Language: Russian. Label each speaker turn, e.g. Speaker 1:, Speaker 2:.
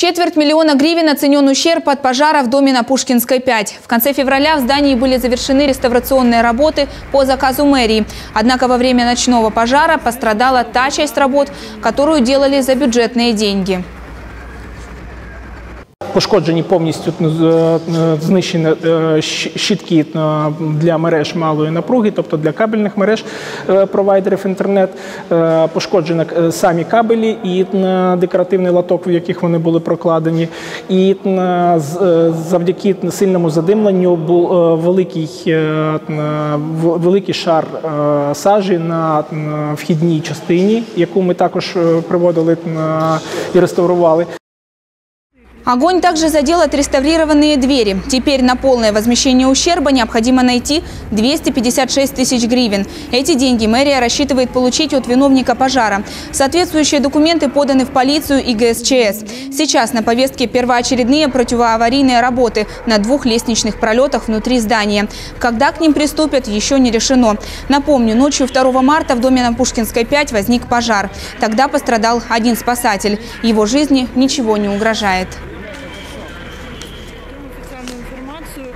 Speaker 1: четверть миллиона гривен оценен ущерб от пожара в доме на Пушкинской 5. В конце февраля в здании были завершены реставрационные работы по заказу мэрии. Однако во время ночного пожара пострадала та часть работ, которую делали за бюджетные деньги.
Speaker 2: Пошкоджені повністю е, е, знищені е, щитки е, для мереж малої напруги, тобто для кабельних мереж провайдерів інтернет. Пошкоджені самі кабелі і декоративний лоток, в яких вони були прокладені. І завдяки сильному задимленню був великий, великий шар сажі на вхідній частині, яку ми також приводили е, і реставрували.
Speaker 1: Огонь также задел отреставрированные двери. Теперь на полное возмещение ущерба необходимо найти 256 тысяч гривен. Эти деньги мэрия рассчитывает получить от виновника пожара. Соответствующие документы поданы в полицию и ГСЧС. Сейчас на повестке первоочередные противоаварийные работы на двух лестничных пролетах внутри здания. Когда к ним приступят, еще не решено. Напомню, ночью 2 марта в доме на Пушкинской 5 возник пожар. Тогда пострадал один спасатель. Его жизни ничего не угрожает. de se